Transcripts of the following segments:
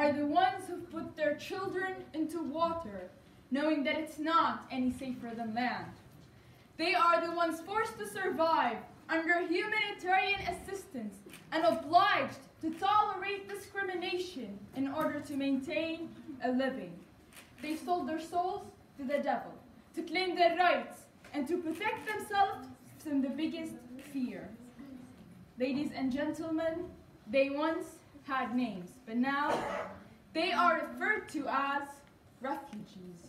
are the ones who put their children into water, knowing that it's not any safer than land. They are the ones forced to survive under humanitarian assistance and obliged to tolerate discrimination in order to maintain a living. They sold their souls to the devil to claim their rights and to protect themselves from the biggest fear. Ladies and gentlemen, they once had names, but now they are referred to as refugees.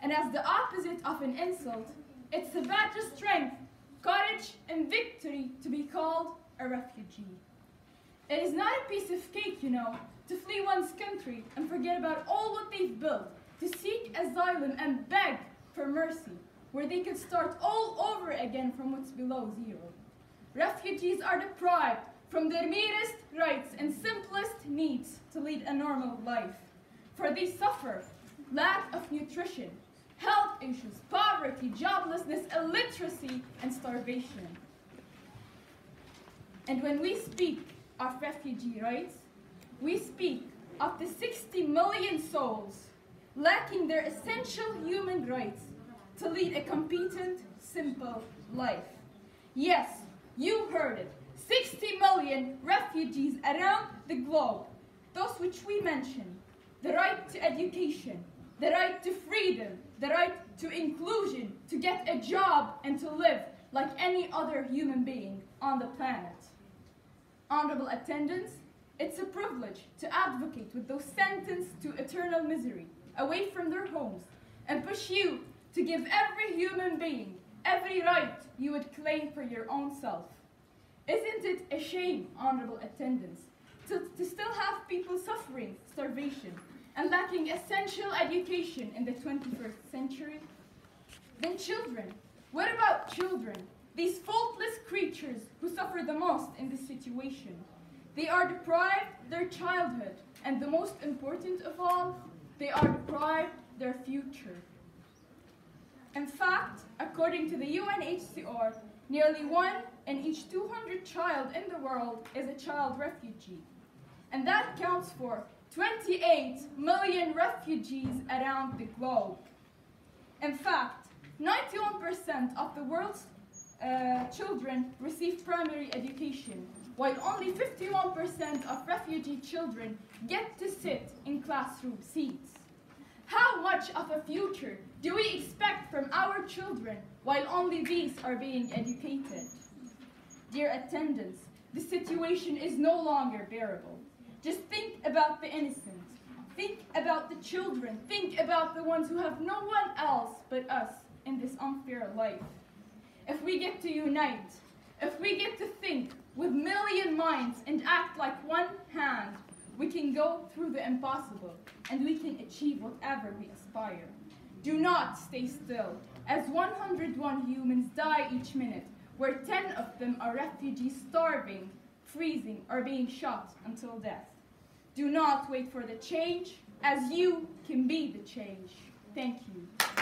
And as the opposite of an insult, it's a badge of strength, courage, and victory to be called a refugee. It is not a piece of cake, you know, to flee one's country and forget about all what they've built, to seek asylum and beg for mercy, where they could start all over again from what's below zero. Refugees are deprived from their merest rights and simplest needs to lead a normal life, for they suffer lack of nutrition, health issues, poverty, joblessness, illiteracy, and starvation. And when we speak of refugee rights, we speak of the 60 million souls lacking their essential human rights to lead a competent, simple life. Yes, you heard it. 60 million refugees around the globe, those which we mentioned, the right to education, the right to freedom, the right to inclusion, to get a job and to live like any other human being on the planet. Honorable attendants, it's a privilege to advocate with those sentenced to eternal misery, away from their homes, and push you to give every human being every right you would claim for your own self. Isn't it a shame, honorable attendants, to, to still have people suffering starvation and lacking essential education in the 21st century? Then children, what about children? These faultless creatures who suffer the most in this situation. They are deprived their childhood, and the most important of all, they are deprived their future. In fact, according to the UNHCR, nearly one in each 200 child in the world is a child refugee. And that counts for 28 million refugees around the globe. In fact, 91% of the world's uh, children receive primary education, while only 51% of refugee children get to sit in classroom seats. How much of a future do we expect from our children while only these are being educated? Dear attendants, the situation is no longer bearable. Just think about the innocent. Think about the children. Think about the ones who have no one else but us in this unfair life. If we get to unite, if we get to think with million minds and act like one hand, we can go through the impossible and we can achieve whatever we aspire. Do not stay still, as 101 humans die each minute, where 10 of them are refugees starving, freezing, or being shot until death. Do not wait for the change, as you can be the change. Thank you.